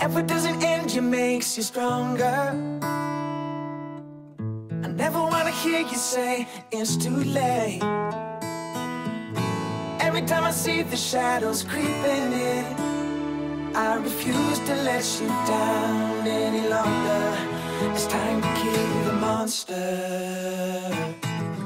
Whatever doesn't end you makes you stronger. I never wanna hear you say it's too late. Every time I see the shadows creeping in, I refuse to let you down any longer. It's time to kill the monster.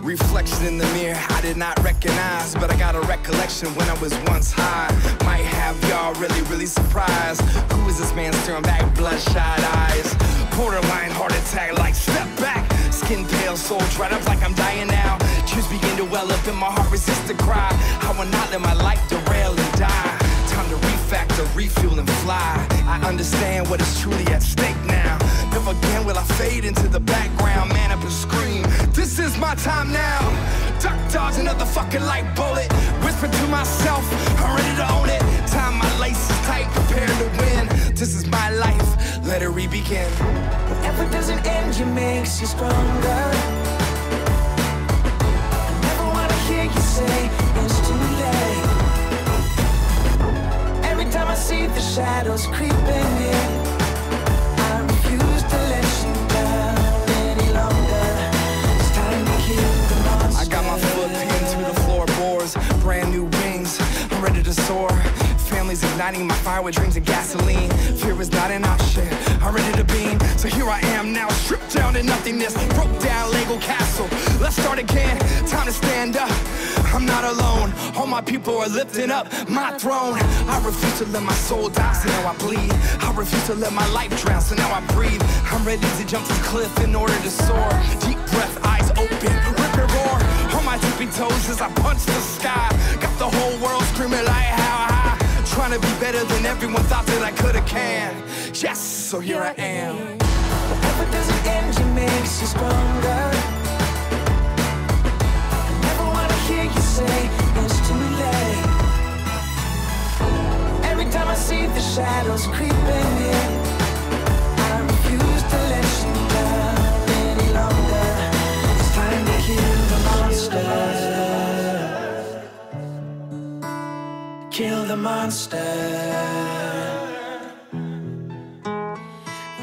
Reflection in the mirror. I did not recognize But I got a recollection when I was once high. Might have y'all really, really surprised. Who is this man staring back, bloodshot eyes? Borderline heart attack like step back. Skin pale, soul dried up like I'm dying now. Tears begin to well up and my heart resists to cry. I will not let my life derail and die. Time to refactor, refuel and fly. I understand what is truly at stake now again will I fade into the background Man up and scream, this is my time now. Duck dodge another fucking light bullet. Whisper to myself, I'm ready to own it. Time my laces tight, prepared to win. This is my life, let it re-begin. Whatever doesn't end you makes you stronger. I never wanna hear you say it's too late. Every time I see the shadows creeping in, new wings, I'm ready to soar. Family's igniting my fire with dreams and gasoline. Fear is not an option, I'm ready to beam. So here I am now, stripped down to nothingness, broke down Lego castle. Let's start again, time to stand up. I'm not alone, all my people are lifting up my throne. I refuse to let my soul die, so now I bleed. I refuse to let my life drown, so now I breathe. I'm ready to jump this cliff in order to soar. Deep breath, eyes open, rip and roar. On my tippy toes as I punch better than everyone thought that I could have can. Yes, so here I am. Whatever doesn't end you makes you stronger. I never wanna hear you say it's too late. Every time I see the shadows creeping in, Kill the monster.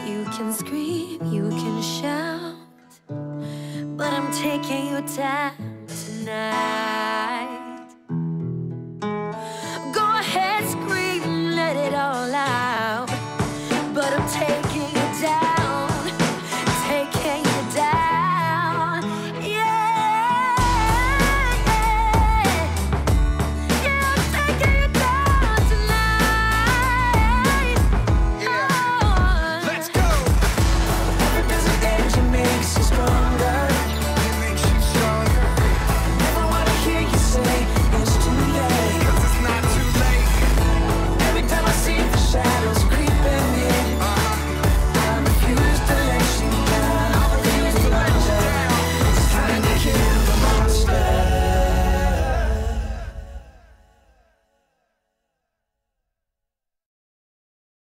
You can scream, you can shout, but I'm taking you down tonight.